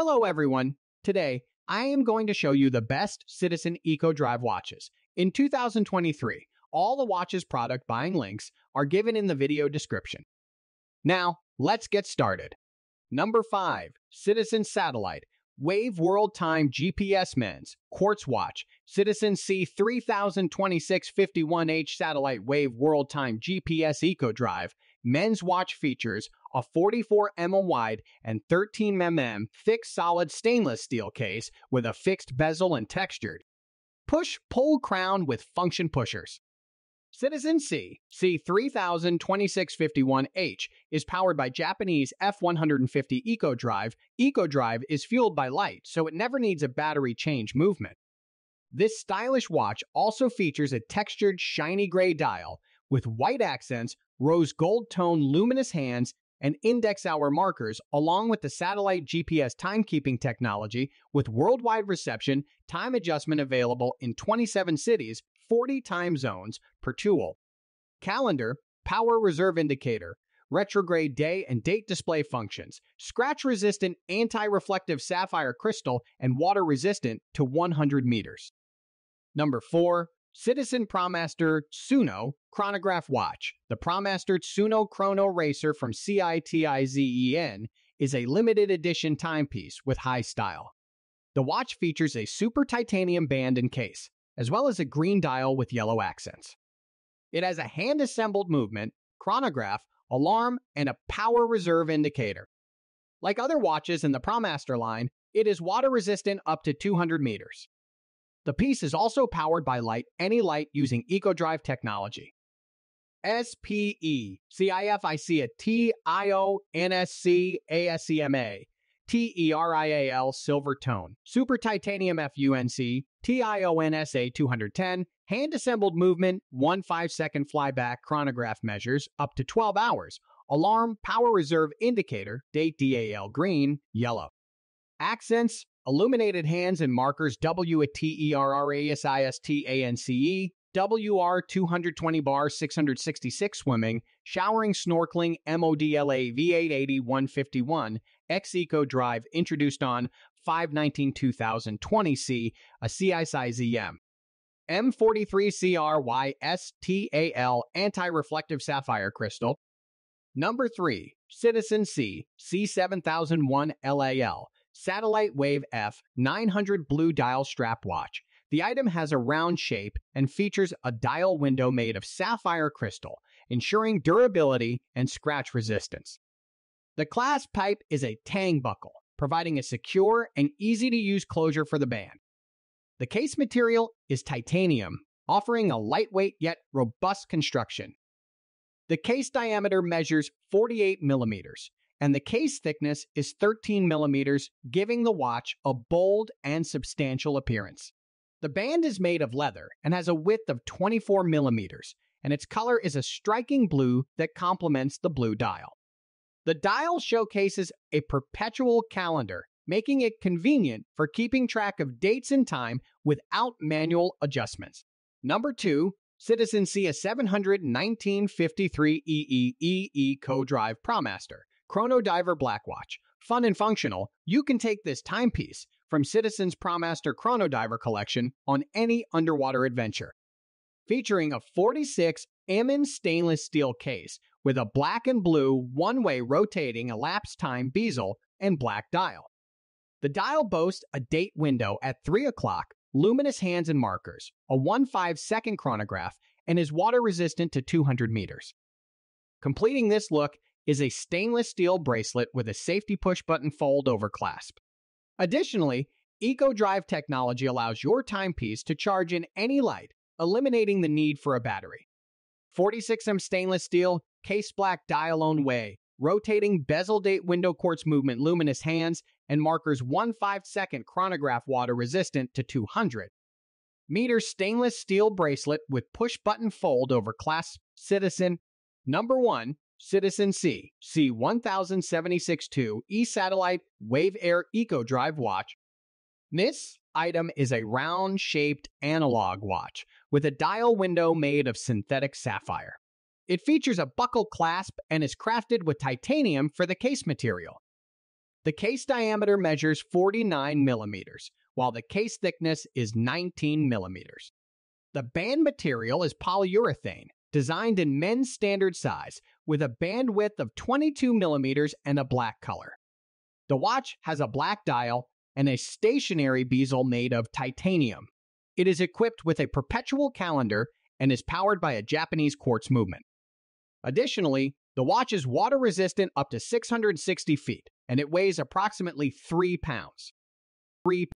Hello everyone. Today, I am going to show you the best Citizen Eco Drive watches. In 2023, all the watches product buying links are given in the video description. Now, let's get started. Number 5. Citizen Satellite Wave World Time GPS Men's Quartz Watch Citizen C 302651H Satellite Wave World Time GPS Eco Drive Men's watch features a 44 mm wide and 13 mm thick solid stainless steel case with a fixed bezel and textured push pull crown with function pushers. Citizen C C302651H is powered by Japanese F150 Eco Drive. Eco Drive is fueled by light, so it never needs a battery change movement. This stylish watch also features a textured shiny gray dial with white accents, rose gold tone luminous hands, and index hour markers, along with the satellite GPS timekeeping technology with worldwide reception, time adjustment available in 27 cities, 40 time zones per tool. Calendar, power reserve indicator, retrograde day and date display functions, scratch resistant anti reflective sapphire crystal, and water resistant to 100 meters. Number 4. Citizen ProMaster Tsuno Chronograph Watch. The ProMaster Tsuno Chrono Racer from CITIZEN is a limited edition timepiece with high style. The watch features a super titanium band and case, as well as a green dial with yellow accents. It has a hand assembled movement, chronograph, alarm, and a power reserve indicator. Like other watches in the ProMaster line, it is water resistant up to 200 meters. The piece is also powered by light any light using EcoDrive technology. SPE CIFIC TIO NSC ASEMA TERIAL Silver Tone. Super Titanium FUNC TIONSA 210 hand assembled movement 1 5 second flyback chronograph measures up to 12 hours. Alarm power reserve indicator date DAL green yellow. Accents illuminated hands and markers W at T E R R A S I S T A N C E, WR 220 bar 666 swimming, showering, snorkeling, MODLA V880 151, X Eco Drive introduced on 519 2020C, a CI size EM. M43CRYSTAL anti reflective sapphire crystal. Number 3, Citizen C C7001 LAL Satellite Wave F 900 blue dial strap watch. The item has a round shape and features a dial window made of sapphire crystal, ensuring durability and scratch resistance. The clasp pipe is a tang buckle, providing a secure and easy to use closure for the band. The case material is titanium, offering a lightweight yet robust construction. The case diameter measures 48 millimeters, and the case thickness is 13 millimeters, giving the watch a bold and substantial appearance. The band is made of leather and has a width of 24 millimeters, and its color is a striking blue that complements the blue dial. The dial showcases a perpetual calendar, making it convenient for keeping track of dates and time without manual adjustments. Number 2, Citizen C 700 1953 EEEE Co-Drive ProMaster. Chrono Diver Blackwatch. Fun and functional, you can take this timepiece from Citizen's ProMaster Chrono Diver collection on any underwater adventure. Featuring a 46 Ammon stainless steel case with a black and blue one way rotating elapsed time bezel and black dial. The dial boasts a date window at 3 o'clock, luminous hands and markers, a 1 5 second chronograph, and is water resistant to 200 meters. Completing this look is a stainless steel bracelet with a safety push button fold over clasp. Additionally, EcoDrive technology allows your timepiece to charge in any light, eliminating the need for a battery. 46M stainless steel, case black dial own way, rotating bezel date window quartz movement luminous hands, and markers 1 5 second chronograph water resistant to 200. Meter stainless steel bracelet with push button fold over clasp Citizen. Number 1, Citizen C, C1076-2 E-Satellite Wave Air Eco Drive watch. This item is a round-shaped analog watch with a dial window made of synthetic sapphire. It features a buckle clasp and is crafted with titanium for the case material. The case diameter measures 49 millimeters, while the case thickness is 19 millimeters. The band material is polyurethane, designed in men's standard size, with a band width of 22 millimeters and a black color. The watch has a black dial and a stationary bezel made of titanium. It is equipped with a perpetual calendar and is powered by a Japanese quartz movement. Additionally, the watch is water resistant up to 660 feet, and it weighs approximately 3 pounds. 3